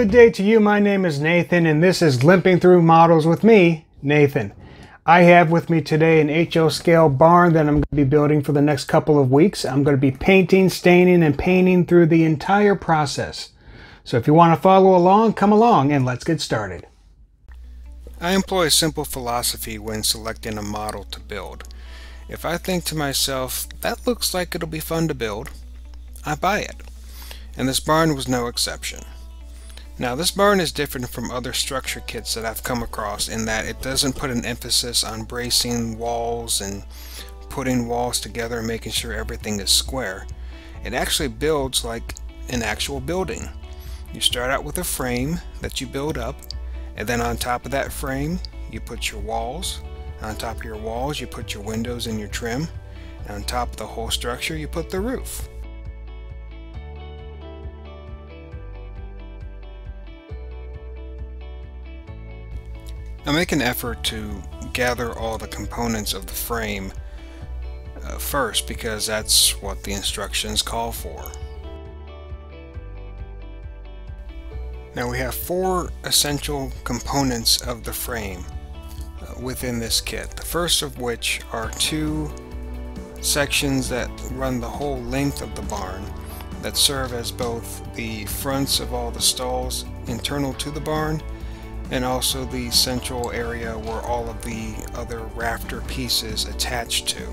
good day to you. My name is Nathan, and this is Limping Through Models with me, Nathan. I have with me today an HO scale barn that I'm going to be building for the next couple of weeks. I'm going to be painting, staining, and painting through the entire process. So if you want to follow along, come along and let's get started. I employ a simple philosophy when selecting a model to build. If I think to myself, that looks like it'll be fun to build, I buy it. And this barn was no exception. Now this barn is different from other structure kits that I've come across in that it doesn't put an emphasis on bracing walls and putting walls together and making sure everything is square. It actually builds like an actual building. You start out with a frame that you build up and then on top of that frame you put your walls. On top of your walls you put your windows and your trim. And on top of the whole structure you put the roof. I make an effort to gather all the components of the frame uh, first because that's what the instructions call for. Now we have four essential components of the frame uh, within this kit. The first of which are two sections that run the whole length of the barn that serve as both the fronts of all the stalls internal to the barn and also the central area where all of the other rafter pieces attach to.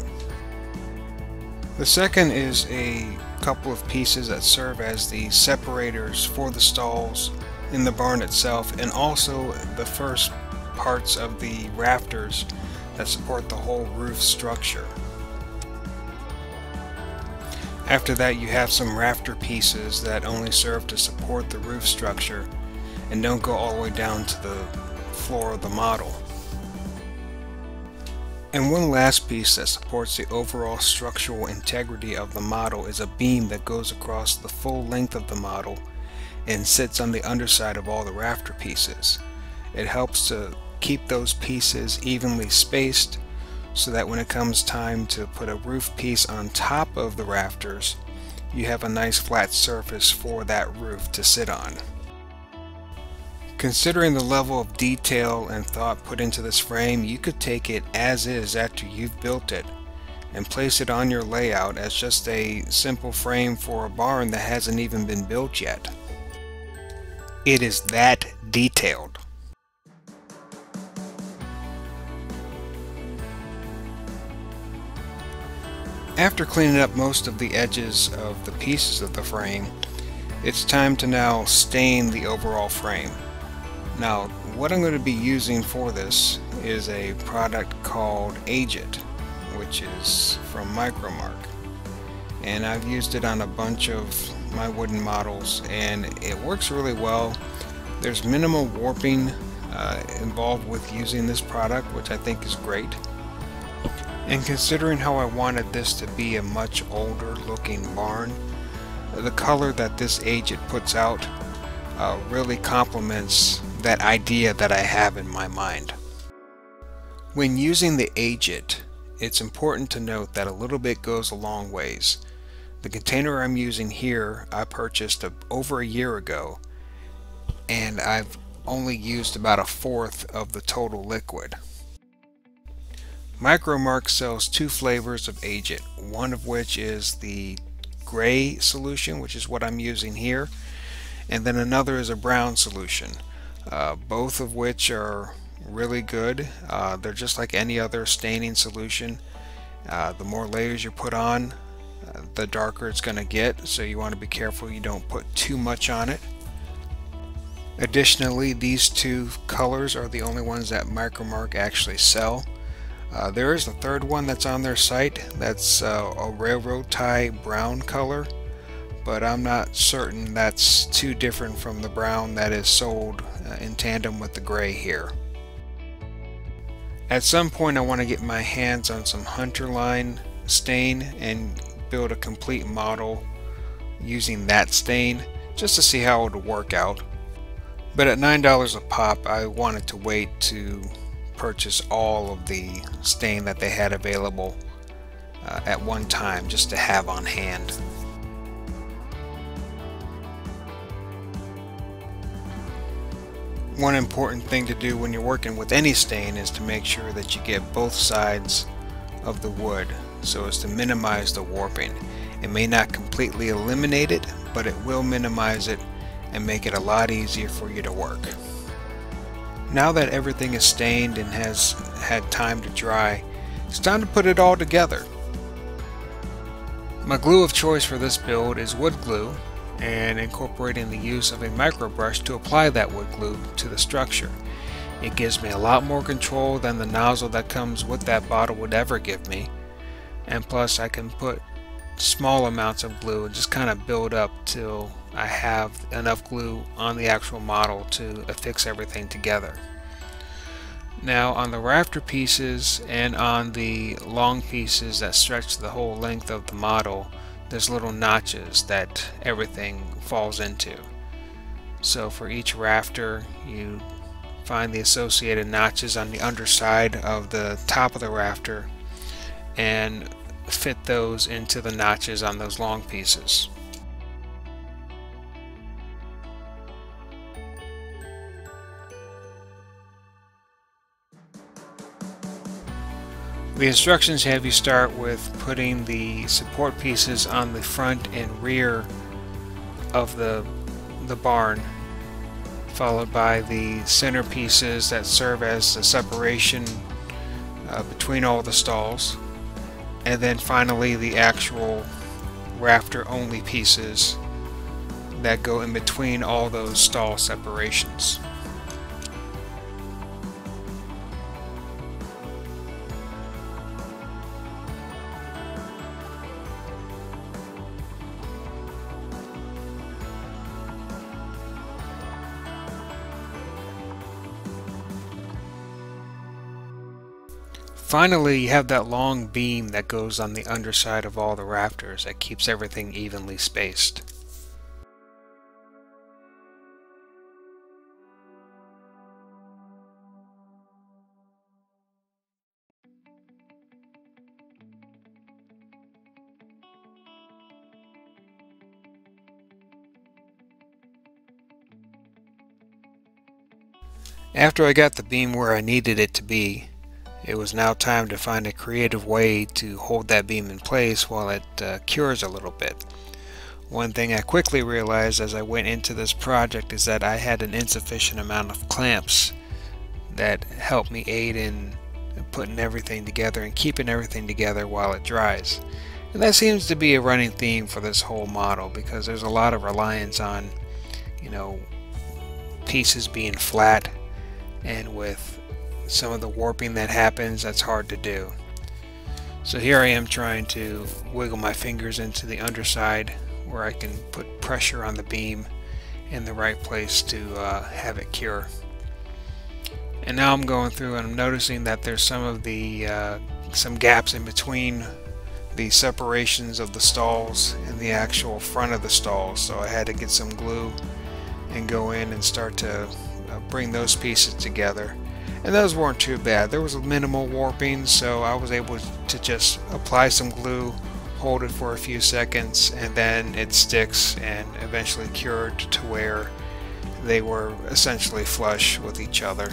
The second is a couple of pieces that serve as the separators for the stalls in the barn itself and also the first parts of the rafters that support the whole roof structure. After that you have some rafter pieces that only serve to support the roof structure and don't go all the way down to the floor of the model. And one last piece that supports the overall structural integrity of the model is a beam that goes across the full length of the model and sits on the underside of all the rafter pieces. It helps to keep those pieces evenly spaced so that when it comes time to put a roof piece on top of the rafters, you have a nice flat surface for that roof to sit on. Considering the level of detail and thought put into this frame, you could take it as is after you've built it and place it on your layout as just a simple frame for a barn that hasn't even been built yet. It is that detailed. After cleaning up most of the edges of the pieces of the frame, it's time to now stain the overall frame. Now, what I'm going to be using for this is a product called Age-It, which is from Micro-Mark. And I've used it on a bunch of my wooden models, and it works really well. There's minimal warping uh, involved with using this product, which I think is great. And considering how I wanted this to be a much older looking barn, the color that this Age-It puts out uh, really complements that idea that I have in my mind. When using the Age-It, it's important to note that a little bit goes a long ways. The container I'm using here I purchased a, over a year ago and I've only used about a fourth of the total liquid. Micro-Mark sells two flavors of Age-It, one of which is the gray solution, which is what I'm using here, and then another is a brown solution uh, both of which are really good. Uh, they're just like any other staining solution. Uh, the more layers you put on uh, the darker it's going to get so you want to be careful you don't put too much on it. Additionally these two colors are the only ones that Micro-Mark actually sell. Uh, there is a third one that's on their site. That's uh, a railroad tie brown color but I'm not certain that's too different from the brown that is sold uh, in tandem with the gray here. At some point I want to get my hands on some Hunterline stain and build a complete model using that stain just to see how it would work out. But at $9 a pop I wanted to wait to purchase all of the stain that they had available uh, at one time just to have on hand. One important thing to do when you're working with any stain is to make sure that you get both sides of the wood so as to minimize the warping. It may not completely eliminate it, but it will minimize it and make it a lot easier for you to work. Now that everything is stained and has had time to dry, it's time to put it all together. My glue of choice for this build is wood glue and incorporating the use of a micro brush to apply that wood glue to the structure. It gives me a lot more control than the nozzle that comes with that bottle would ever give me and plus I can put small amounts of glue and just kind of build up till I have enough glue on the actual model to affix everything together. Now on the rafter pieces and on the long pieces that stretch the whole length of the model there's little notches that everything falls into. So for each rafter you find the associated notches on the underside of the top of the rafter and fit those into the notches on those long pieces. The instructions have you start with putting the support pieces on the front and rear of the, the barn followed by the center pieces that serve as the separation uh, between all the stalls and then finally the actual rafter only pieces that go in between all those stall separations. Finally, you have that long beam that goes on the underside of all the rafters that keeps everything evenly spaced. After I got the beam where I needed it to be, it was now time to find a creative way to hold that beam in place while it uh, cures a little bit. One thing I quickly realized as I went into this project is that I had an insufficient amount of clamps that helped me aid in putting everything together and keeping everything together while it dries. And that seems to be a running theme for this whole model because there's a lot of reliance on, you know, pieces being flat and with some of the warping that happens that's hard to do. So here I am trying to wiggle my fingers into the underside where I can put pressure on the beam in the right place to uh, have it cure. And now I'm going through and I'm noticing that there's some of the uh, some gaps in between the separations of the stalls and the actual front of the stalls. So I had to get some glue and go in and start to uh, bring those pieces together and those weren't too bad. There was a minimal warping, so I was able to just apply some glue, hold it for a few seconds, and then it sticks and eventually cured to where they were essentially flush with each other.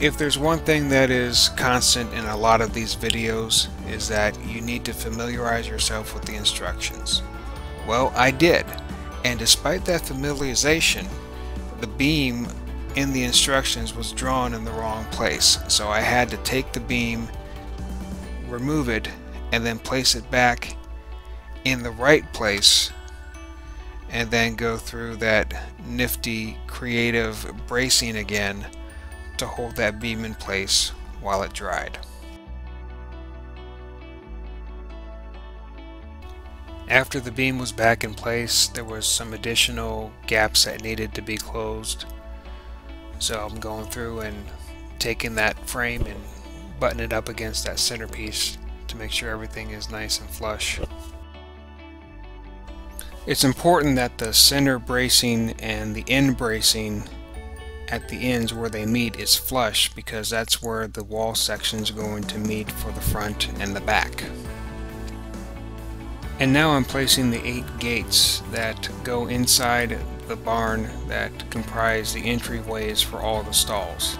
If there's one thing that is constant in a lot of these videos is that you need to familiarize yourself with the instructions. Well, I did, and despite that familiarization, the beam in the instructions was drawn in the wrong place. So I had to take the beam, remove it, and then place it back in the right place and then go through that nifty creative bracing again to hold that beam in place while it dried. After the beam was back in place, there was some additional gaps that needed to be closed. So I'm going through and taking that frame and button it up against that centerpiece to make sure everything is nice and flush. It's important that the center bracing and the end bracing at the ends where they meet is flush because that's where the wall section is going to meet for the front and the back. And now I'm placing the eight gates that go inside the barn that comprise the entryways for all the stalls.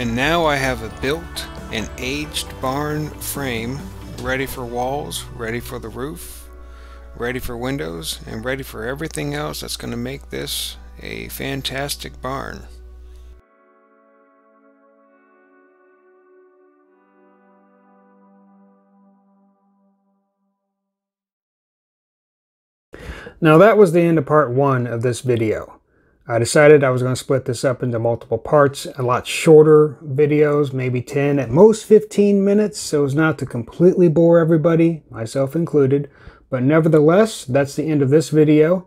And now I have a built and aged barn frame ready for walls, ready for the roof, ready for windows, and ready for everything else that's going to make this a fantastic barn. Now that was the end of part one of this video. I decided I was going to split this up into multiple parts, a lot shorter videos, maybe 10, at most 15 minutes, so as not to completely bore everybody, myself included. But nevertheless, that's the end of this video.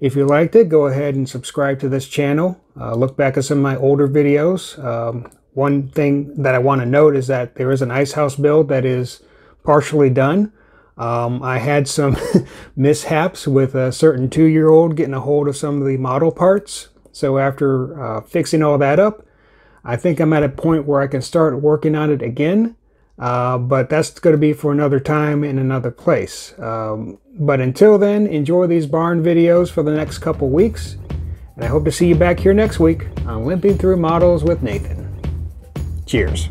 If you liked it, go ahead and subscribe to this channel. Uh, look back at some of my older videos. Um, one thing that I want to note is that there is an ice house build that is partially done. Um, I had some mishaps with a certain two-year-old getting a hold of some of the model parts. So after uh, fixing all that up, I think I'm at a point where I can start working on it again. Uh, but that's going to be for another time in another place. Um, but until then, enjoy these barn videos for the next couple weeks. And I hope to see you back here next week on Limping Through Models with Nathan. Cheers.